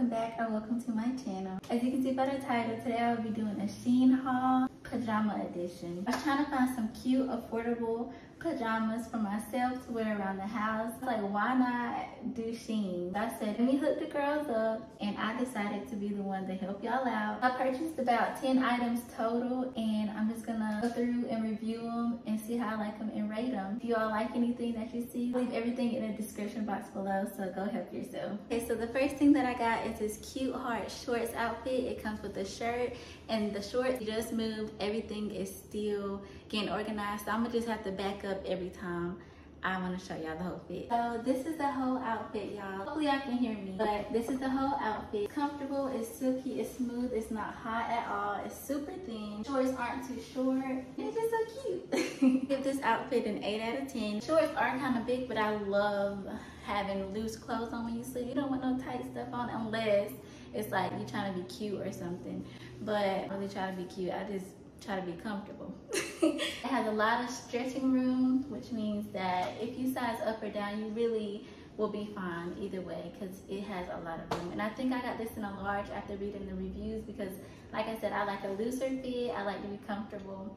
welcome back and welcome to my channel. As you can see by the title, today I will be doing a Shein haul, pajama edition. I'm trying to find some cute, affordable pajamas for myself to wear around the house. Like, why not do Shein? I said, let me hook the girls up, and I decided to be the one to help y'all out. I purchased about 10 items total, and I'm just gonna go through and review them and see how I like them and rate them. If you all like anything that you see, leave everything in the description box below, so go help yourself. Okay, so the first thing that I got is this cute heart shorts outfit. It comes with a shirt, and the shorts just moved. Everything is still getting organized, so I'm gonna just have to back up up every time I want to show y'all the whole fit. So this is the whole outfit, y'all. Hopefully y'all can hear me, but this is the whole outfit. It's comfortable, it's silky, it's smooth, it's not hot at all. It's super thin. Shorts aren't too short. It's just so cute. Give this outfit an 8 out of 10. Shorts are kind of big, but I love having loose clothes on when you sleep. You don't want no tight stuff on unless it's like you're trying to be cute or something. But I really try to be cute. I just try to be comfortable. it has a lot of stretching room, which means that if you size up or down, you really will be fine either way because it has a lot of room. And I think I got this in a large after reading the reviews because like I said, I like a looser fit. I like to be comfortable.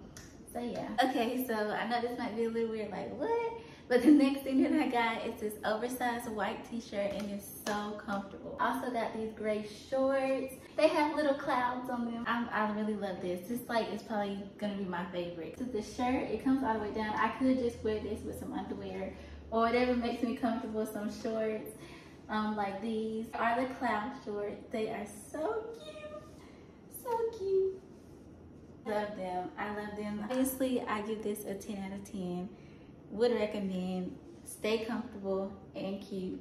So yeah. Okay, so I know this might be a little weird, like what? But the next thing that I got is this oversized white t-shirt and it's so comfortable. Also got these gray shorts. They have little clouds on them. I'm, i really love this. This like is probably gonna be my favorite. So the shirt, it comes all the way down. I could just wear this with some underwear or whatever makes me comfortable, some shorts. Um, like these are the cloud shorts. They are so cute, so cute. Love them, I Obviously, I give this a 10 out of 10 would recommend stay comfortable and cute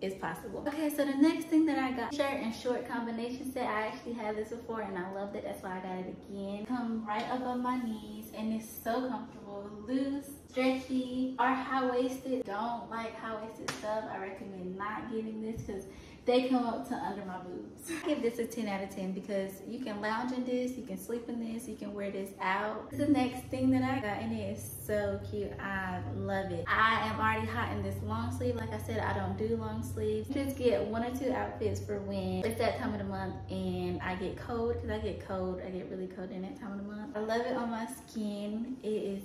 is possible. Okay, so the next thing that I got, shirt and short combination set. I actually had this before and I loved it. That's why I got it again. Come right up on my knees and it's so comfortable. Loose, stretchy, or high-waisted. Don't like high-waisted stuff. I recommend not getting this because they come up to under my boobs. I give this a 10 out of 10 because you can lounge in this, you can sleep in this, you can wear this out. The next thing that I got and it is so cute. I love it. I am already hot in this long sleeve. Like I said, I don't do long sleeves. Just get one or two outfits for when it's that time of the month and I get cold because I get cold. I get really cold in that time of the month. I love it on my skin. It is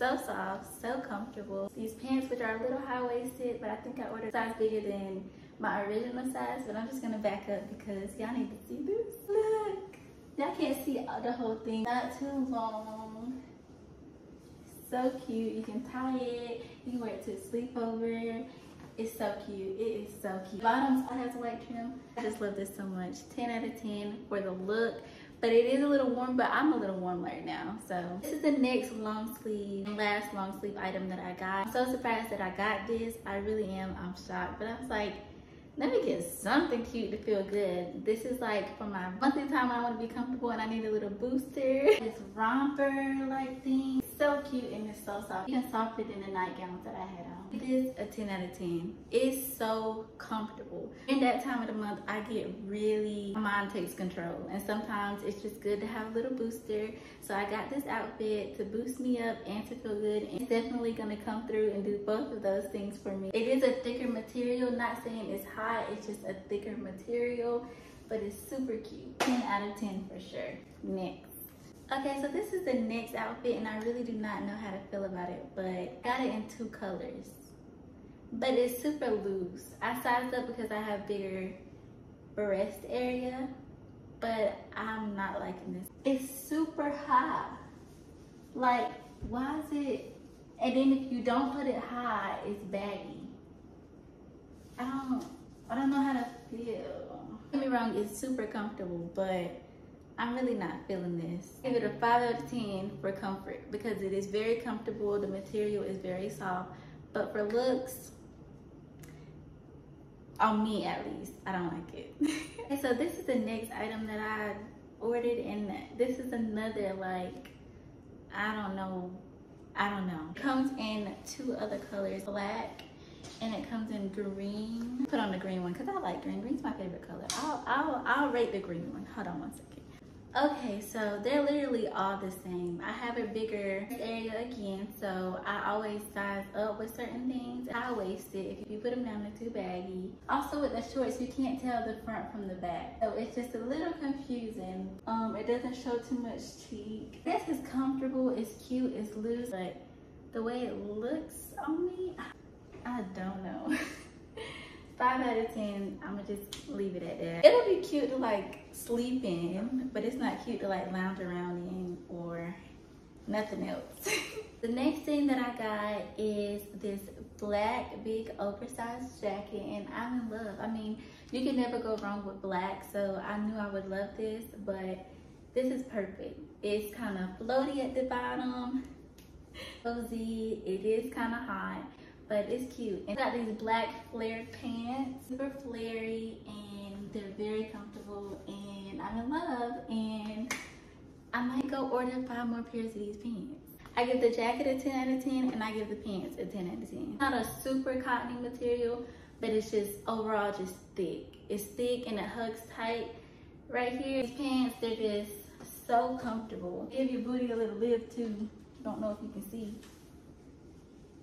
so soft, so comfortable. These pants, which are a little high-waisted, but I think I ordered size bigger than my original size, but I'm just gonna back up because y'all need to see this. Look, y'all can't see the whole thing. Not too long. So cute. You can tie it. You can wear it to sleepover. It's so cute. It is so cute. Bottoms has white trim. I just love this so much. 10 out of 10 for the look. But it is a little warm, but I'm a little warm right now. So this is the next long sleeve, last long sleeve item that I got. I'm so surprised that I got this. I really am. I'm shocked. But I was like, let me get something cute to feel good. This is like for my monthly time I want to be comfortable and I need a little booster. This romper like thing. So cute and it's so soft. Even softer than the nightgowns that I had on. It is a 10 out of 10. It's so comfortable. In that time of the month, I get really, my mind takes control. And sometimes it's just good to have a little booster. So I got this outfit to boost me up and to feel good. And it's definitely gonna come through and do both of those things for me. It is a thicker material, not saying it's hot, it's just a thicker material, but it's super cute. 10 out of 10 for sure. Next. Okay, so this is the next outfit and I really do not know how to feel about it, but got it in two colors but it's super loose. I sized up because I have bigger breast area, but I'm not liking this. It's super high. Like, why is it? And then if you don't put it high, it's baggy. I don't, I don't know how to feel. Don't get me wrong, it's super comfortable, but I'm really not feeling this. Give it a five out of 10 for comfort because it is very comfortable. The material is very soft, but for looks, on me at least i don't like it. Okay, so this is the next item that i ordered and this is another like i don't know i don't know. It comes in two other colors black and it comes in green. Put on the green one because i like green. Green's my favorite color. I'll i'll i'll rate the green one. Hold on one second Okay, so they're literally all the same. I have a bigger area again, so I always size up with certain things. I waste it if you put them down, they're too baggy. Also with the shorts, you can't tell the front from the back. So it's just a little confusing. Um, It doesn't show too much cheek. This is comfortable, it's cute, it's loose, but the way it looks on me, I don't know. five out of 10, I'm gonna just leave it at that. It'll be cute to like sleep in, but it's not cute to like lounge around in or nothing else. the next thing that I got is this black big oversized jacket and I'm in love. I mean, you can never go wrong with black, so I knew I would love this, but this is perfect. It's kind of floaty at the bottom, cozy, it is kind of hot, but it's cute. And got these black flared pants, super flary, and they're very comfortable, and I'm in love, and I might go order five more pairs of these pants. I give the jacket a 10 out of 10, and I give the pants a 10 out of 10. Not a super cottony material, but it's just overall just thick. It's thick and it hugs tight. Right here, these pants, they're just so comfortable. Give your booty a little lift too. Don't know if you can see.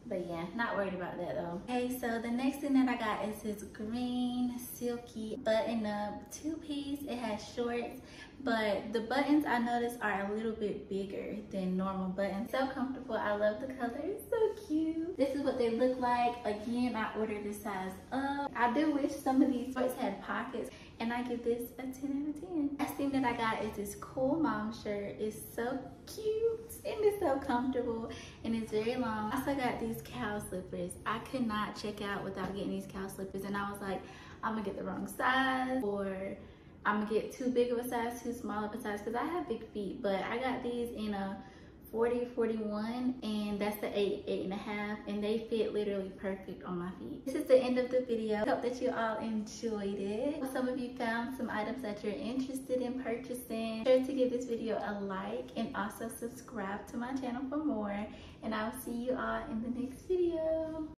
But yeah, not worried about that though. Okay, so the next thing that I got is this green silky button up two piece. It has shorts, but the buttons I noticed are a little bit bigger than normal buttons. So comfortable, I love the color, it's so cute. This is what they look like. Again, I ordered this size up. I do wish some of these shorts had pockets and I give this a 10 out of 10. Last thing that I got is this cool mom shirt. It's so cute and it's so comfortable and it's very long. I also got these cow slippers. I could not check out without getting these cow slippers and I was like, I'm gonna get the wrong size or I'm gonna get too big of a size, too small of a size because I have big feet, but I got these in a 40, 41, and that's the eight, eight and a half, and they fit literally perfect on my feet. This is the end of the video. Hope that you all enjoyed it. Some of you found some items that you're interested in purchasing. Sure to give this video a like and also subscribe to my channel for more, and I'll see you all in the next video.